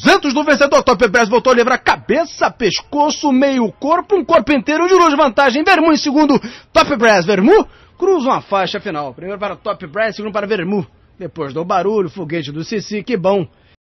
200 do vencedor. Top Brass voltou a livrar cabeça, pescoço, meio corpo, um corpo inteiro. De luz vantagem. Vermu em segundo. Top Brass. Vermu cruza uma faixa final. Primeiro para Top Brass, segundo para Vermu. Depois do barulho, foguete do Sissi, Que bom